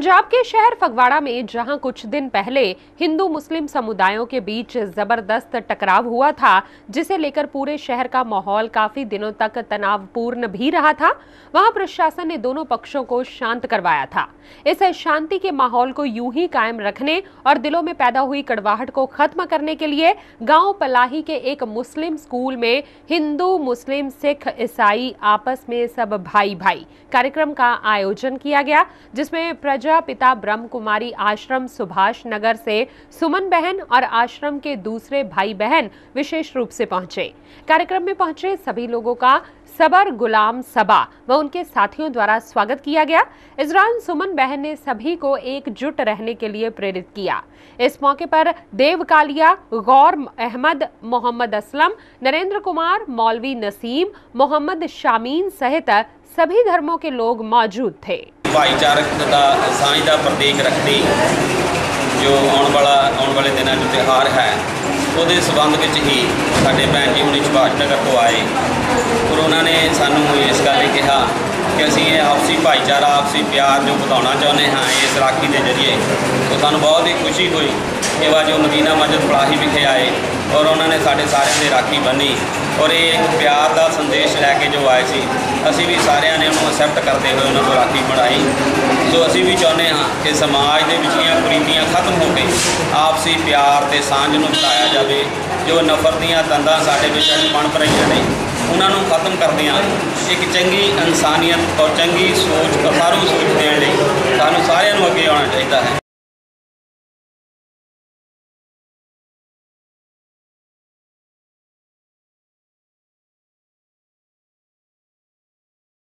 पंजाब के शहर फगवाड़ा में, जहाँ कुछ दिन पहले हिंदू मुस्लिम समुदायों के बीच ज़बरदस्त टकराव हुआ था, जिसे लेकर पूरे शहर का माहौल काफ़ी दिनों तक तनावपूर्ण भी रहा था, वहाँ प्रशासन ने दोनों पक्षों को शांत करवाया था। इस शांति के माहौल को यूँ ही कायम रखने और दिलों में पैदा हुई कड़वाहट को खत्म करने के लिए, गाँव पलाही के एक मुस्लिम स्कूल में हिंदू मुस्लिम सिख ईसाई आपस में सब भाई भाई कार्यक्रम का आयोजन किया गया, जिसमें प्रजापिता ब्रह्म कुमारी आश्रम सुभाष नगर से सुमन बहन और आश्रम के दूसरे भाई बहन विशेष रूप से पहुँचे। कार्यक्रम में पहुँचे सभी लोगों का सबर गुलाम सबा व उनके साथियों द्वारा स्वागत किया गया। इस दौरान सुमन बहन ने सभी को एकजुट रहने के लिए प्रेरित किया। इस मौके पर देव कालिया गौर अहमद, मोहम्मद असलम, नरेंद्र कुमार, मौलवी नसीम, मोहम्मद शामीन सहित सभी धर्मों के लोग मौजूद थे। ਭਾਈਚਾਰਕ ਦਾ ਸਾਂਝ ਦਾ ਪ੍ਰਤੀਕ ਰੱਖਦੀ ਜੋ ਆਉਣ ਵਾਲਾ, ਆਉਣ ਵਾਲੇ ਦਿਨਾਂ 'ਚ ਤਿਉਹਾਰ ਹੈ, ਉਹਦੇ ਸਬੰਧ ਵਿੱਚ ਹੀ ਸਾਡੇ ਭੈਣ ਜੀ ਹੁਣੀ ਸੁਭਾਸ਼ ਨਗਰ ਤੋਂ ਆਏ। ਔਰ ਉਹਨਾਂ ਨੇ ਸਾਨੂੰ ਇਸ ਗੱਲ ਲਈ ਕਿਹਾ ਕਿ ਅਸੀਂ ਇਹ ਆਪਸੀ ਭਾਈਚਾਰਾ, ਆਪਸੀ ਪਿਆਰ ਜੋ ਵਧਾਉਣਾ ਚਾਹੁੰਦੇ ਹਾਂ, ਇਸ ਰਾਖੀ ਦੇ ਜ਼ਰੀਏ ਤਾਂ ਸਾਨੂੰ ਬਹੁਤ ਹੀ ਖੁਸ਼ੀ ਹੋਈ ਕਿ ਵਾ ਜੋ ਮਦੀਨਾ ਮਸਜਿਦ ਫਲਾਹੀ ਵਿਖੇ ਆਏ। ਔਰ ਉਹਨਾਂ ਨੇ ਸਾਡੇ ਸਾਰਿਆਂ ਦੀ ਰਾਖੀ ਬੰਨੀ ਔਰ ਇਹ ਇੱਕ ਪਿਆਰ ਦਾ ਸੰਦੇਸ਼ ਲੈ ਕੇ ਜੋ ਆਏ ਸੀ, ਅਸੀਂ ਵੀ ਸਾਰਿਆਂ ਨੇ ਉਹਨੂੰ ਅਸੈਪਟ ਕਰਦੇ ਹੋਏ ਉਹਨਾਂ ਤੋਂ ਰਾਖੀ ਬਣਾਈ। ਸੋ ਅਸੀਂ ਵੀ ਚਾਹੁੰਦੇ ਹਾਂ ਕਿ ਸਮਾਜ ਦੇ ਵਿੱਚਲੀਆਂ ਕੁਰੀਤੀਆਂ ਖਤਮ ਹੋ ਕੇ ਆਪਸੀ ਪਿਆਰ ਤੇ ਸਾਂਝ ਨੂੰ ਵਧਾਇਆ ਜਾਵੇ, ਜੋ ਨਫ਼ਰਤ ਦੀਆਂ ਦੰਦਾਂ ਸਾਡੇ ਵਿੱਚ ਅੱਜ ਬਣ ਰਹੀਆਂ ਨੇ, ਉਹਨਾਂ ਨੂੰ ਖਤਮ ਕਰਦਿਆਂ ਇੱਕ ਚੰਗੀ ਇਨਸਾਨੀਅਤ ਔਰ ਚੰਗੀ ਸੋਚ, ਅਥਾਰੂ ਸੋਚ ਦੇਣ ਲਈ ਸਾਨੂੰ ਸਾਰਿਆਂ ਨੂੰ ਅੱਗੇ ਆਉਣਾ ਚਾਹੀਦਾ ਹੈ।